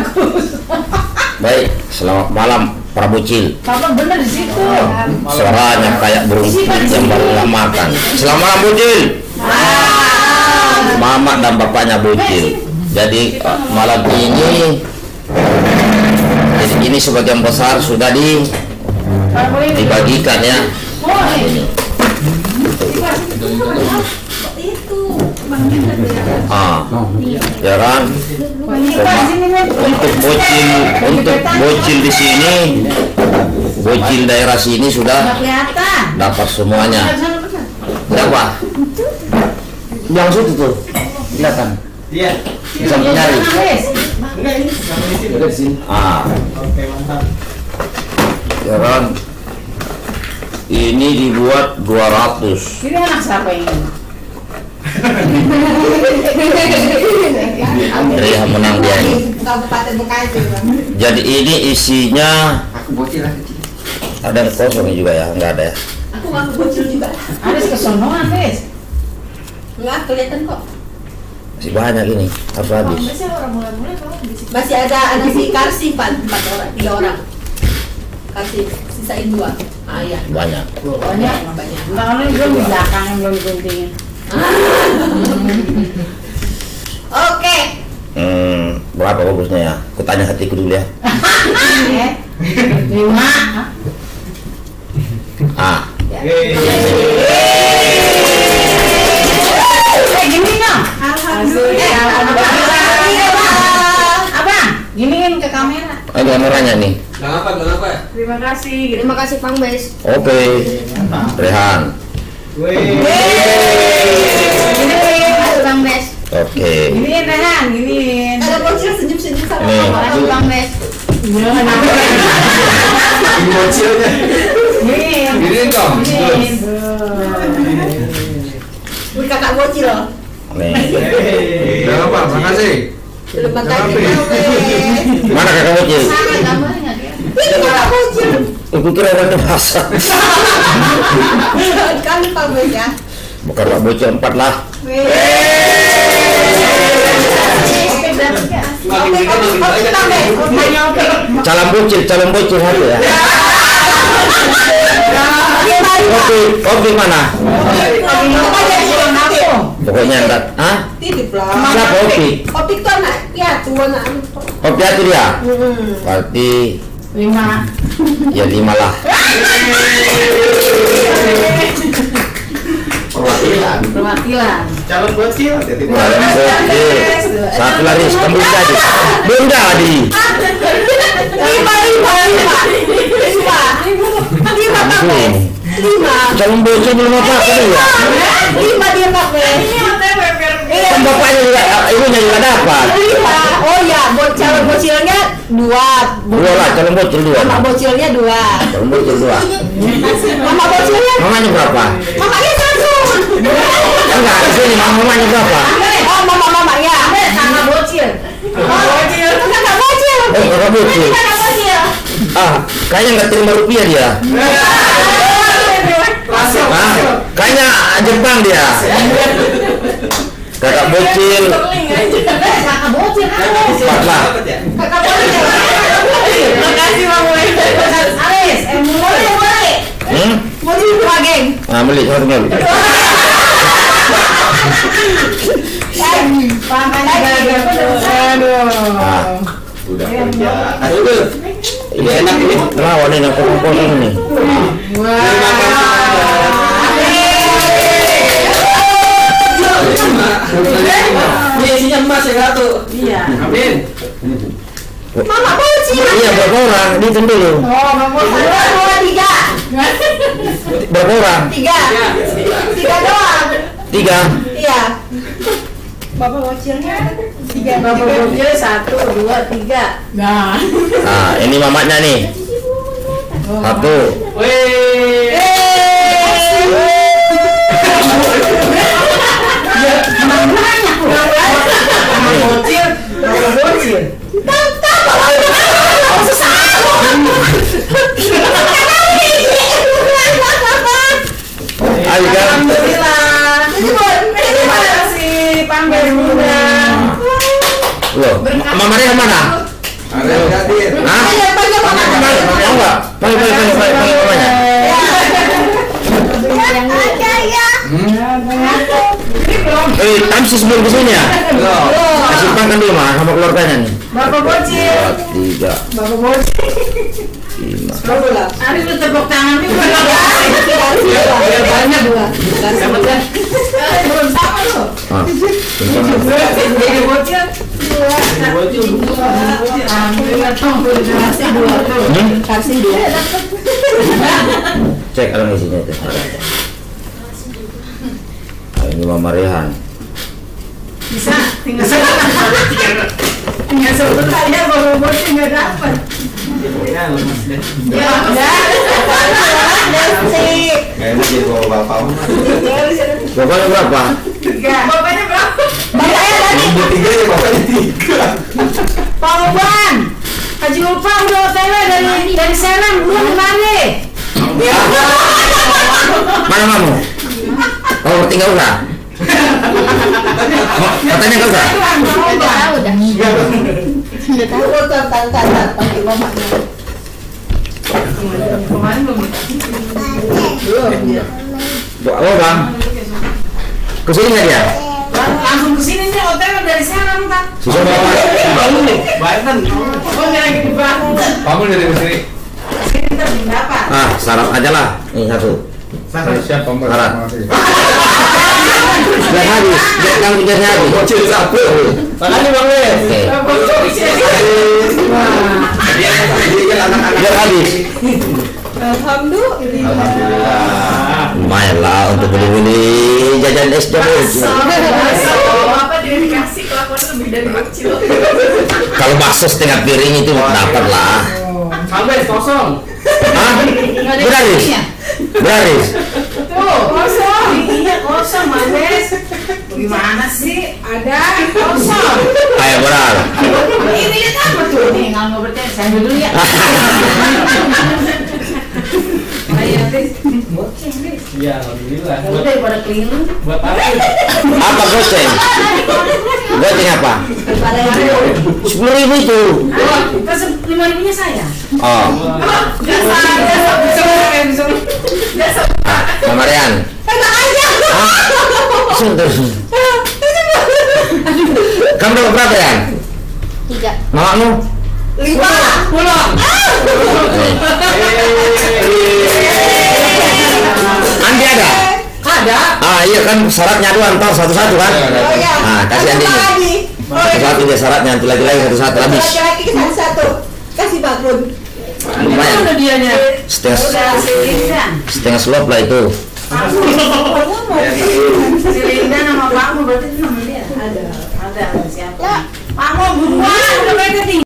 bagus. Baik, selamat malam para bocil. Papa bener di situ. Suaranya kayak burung yang baru nggak makan. Selamat malam bocil. Mama dan bapaknya bocil. Jadi eh, malam ini jadi ini sebagian besar sudah di, dibagikan ya. Ah, ya kan? Untuk bocil, untuk bocil di sini, bocil daerah sini sudah Kelihatan. dapat semuanya. Siapa? Yang situ tuh, kelihatan. Iya. Bisa mencari. Enggak ini sama di sini. Ada di sini. Ah, Oke, mantap. Ini dibuat 200. Ini anak siapa ini? Andrea menang dia ini. Jadi ini isinya Aku bocil lah kecil. ada yang kosong juga ya, enggak ada ya. Aku ngaku bocil juga. Ada kesonoan. Enggak kelihatan kok. Masih banyak ini, harus habis. Masih ada ada si Karsi empat empat orang, tiga orang. Karsi sisain dua. Ah iya. Banyak. Banyak. Banyak. Ini belum di belakang yang belum diguntingin. Oke. Hmm, berapa bagusnya ya? Kutanya hatiku dulu ya. Lima. Ah, gini dong. Alhamdulillah. Abang, giniin ke kamera. ada kameranya nih. Apa? Terima kasih. Terima kasih Pang Bes. Oke, Rehan. Wih. Bang Bes. Oke. Rehan, giniin. Ada bocil senyum-senyum sama Bang Bes. Ini bocilnya. Dong. Wih kakak bocil loh. Nih. Apa? Makasih. Mana kakak bocil? Ini kakak bocil. Aku kira orang dewasa. Kali Pang Bes ya. Bukan pak bocil empat lah. Calon bocil, calon bocil satu ya. Kopi, kopi mana? Pokoknya enggak. Hah? Titip lah. Siapa kopi? Opik tuh anak, ya tua anak. Kopi itu dia. Berarti Lima. Ya lima lah. Perwakilan. Perwakilan. Calon bocil. Calon bocil. Satu lagi kembali jadi. Belum jadi. Lima, lima, lima. Lima. Lima. Lima. Calon bocil belum apa apa ya? Lima dia. Kan bapaknya juga, ibunya juga dapat. Lima. Oh ya, bocil bocilnya dua. Dua lah, calon bocil dua. Mama bocilnya dua. Calon bocil dua. Mama bocilnya, Mamanya berapa? mamanya satu. Enggak, di sini mamanya berapa? Oh, mama mama ya. Sama bocil. Bocil. Kakak bocil. Oh, kakak bocil. Kakak bocil. Ah, kayaknya nggak terima rupiah dia. Masuk. Ah, kayaknya Jepang dia. Kakak bocil, Kakak bocil empat lah. Kakak bocil. Makasih Bang Wes. Alis, eh mulai mulai. Hmm? Bocil dua geng. Nah, beli satu beli. Pangkanya gara-gara Aduh. Ah, Udah kerja. Ini enak ini. lawan ini yang kosong-kosong ini. Terima Dihitung dulu. Oh, Bang Bos. Dua, dua, tiga. Berapa orang? Tiga. Tiga doang. Tiga. Iya. Bapak bocilnya tiga. Bapak bocil satu, dua, tiga. Nah. Nah, ini mamanya nih. Satu. Wih. Bapak bocil, bapak bocil. Ayo kan? Alhamdulillah. Terima kasih Pang Bes Bunda. Loh, Mama Maria mana? Ada hadir. Hah? Mau mamanya. Eh, Tamsi sebelum ke sini ya? Belum. Kasih simpankan dulu mah sama keluarganya nih. Bapak bocil. Tiga, Bapak bocil. lima. Ari lu tepuk tangan nih banyak. Dua. Sama. Ah. Hmm? Cek nggak isinya itu. Ah, ini Mama Rehan. Bisa, tinggal tinggal sebentar ya bapak bocil nggak dapat. Ya udah. Bapak. Berapa? Tiga. Bapaknya berapa? Bapaknya tadi. Nomor tiga ya bapaknya tiga. Pak Uban. Haji Upa udah OTW dari dari sana belum ke mana? Mana mamu? Oh, tinggal udah. Katanya nggak usah. Udah tahu tuh tante panggil mamanya. Kemarin belum. Oh, bang. Ke sini nggak dia? Langsung ke sini nih OTW dari sana entah. Susah bapak. Bangun nih. Banten. Nggak lagi di Banten. Bangun dari sini. Sini ntar dapat. Ah, syarat aja lah. Ini satu. Siap Pak. Syarat. Biar habis. Kamu biar habis. Bocil satu. Makanya Bang Le. Oke. Biar habis. Alhamdulillah. Alhamdulillah. Lumayan lah untuk beli-beli jajan es jabut. Bapak dia dikasih kelakuan lebih dari bocil. Kalau bakso setengah piring itu dapat lah. Sampai kosong. Hah? Beraris? Beraris? Tuh kosong. Iya kosong Mas. Gimana sih? Ada kosong. Kayak berar. Ini lihat apa tuh? Nih nggak mau bertanya. Saya ambil dulu ya. Ayo, Riz. Bocil, Riz. Iya, alhamdulillah. Ya udah daripada keliling. buat apa? Apa goceng? Goceng apa? Sepuluh ribu itu. Terus lima ribunya saya. Oh, ah, Mama Rian. Enak aja. Hah? Sebentar. Kamu dapat berapa Rian? Tiga. Mamamu? Lima. Pulang. Andi ada? Ada. Ah iya kan syaratnya dua ntar satu-satu kan? Oh ya. Ah, kasih Andi. Satu-satu dia syaratnya, nanti lagi-lagi satu-satu habis. Laki-laki satu satu. Kasih bakun. Lumayan. Udah dianya. Setengah setengah slop lah itu. Si Linda nama Pak berarti nama dia. Ada. Ada siapa? Pak Mo buruan. Udah.